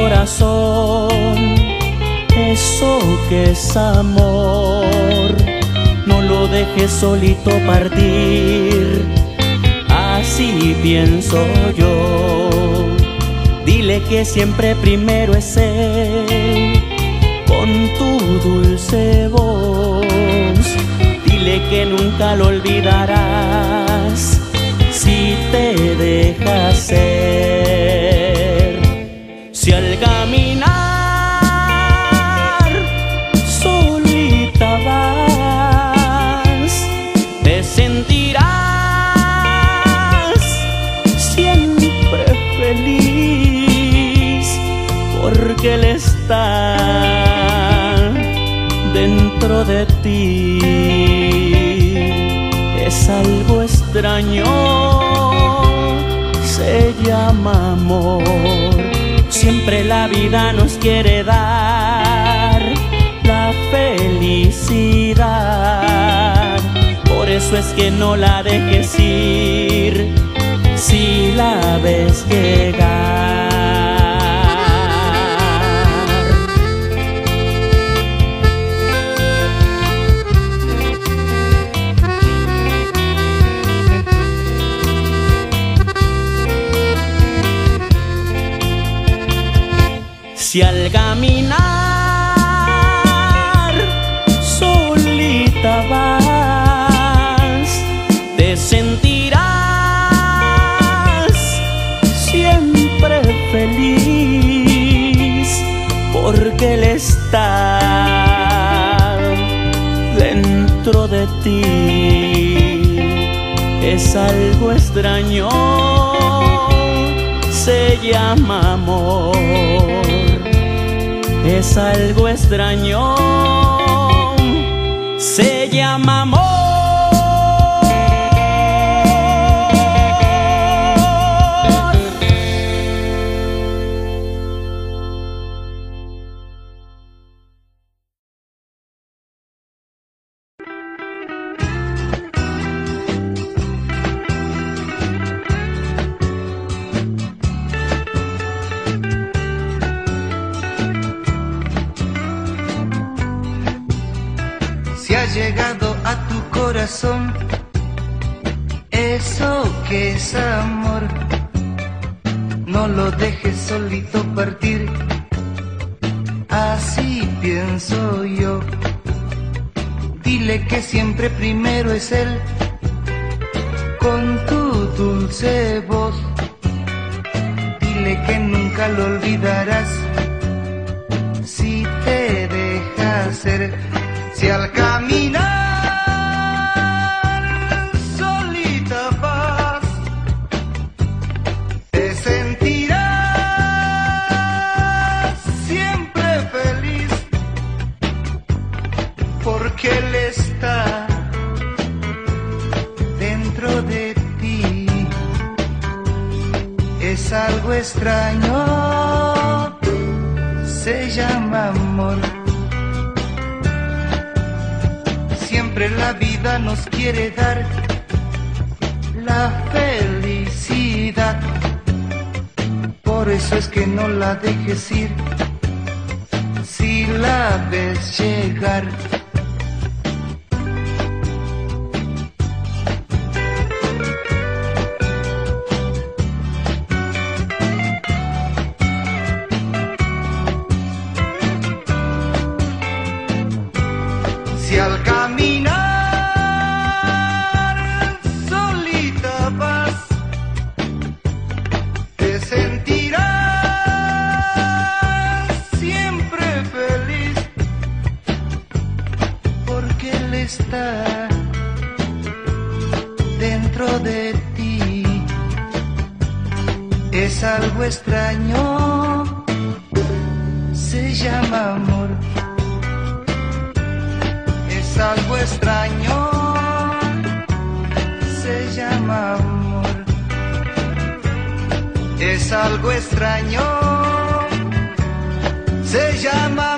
corazón eso que es amor. No lo dejes solito partir, así pienso yo. Dile que siempre primero es él, con tu dulce voz. Dile que nunca lo olvidarás si te dejas ser. Caminar solita vas, te sentirás siempre feliz porque Él está dentro de ti. Es algo extraño, se llama amor. Siempre la vida nos quiere dar la felicidad. Por eso es que no la dejes ir si la ves llegar. Si al caminar solita vas, te sentirás siempre feliz, porque Él está dentro de ti. Es algo extraño, se llama amor es algo extraño, se llama. Llegado a tu corazón eso que es amor, no lo dejes solito partir. Así pienso yo. Dile que siempre primero es él, con tu dulce voz. Dile que nunca lo olvidarás si te dejas ser. Si al caminar solita vas, te sentirás siempre feliz, porque Él está dentro de ti. Es algo extraño, se llama amor. La vida nos quiere dar la felicidad. Por eso es que no la dejes ir si la ves llegar. Está dentro de ti. Es algo extraño, se llama amor. Es algo extraño, se llama amor. Es algo extraño, se llama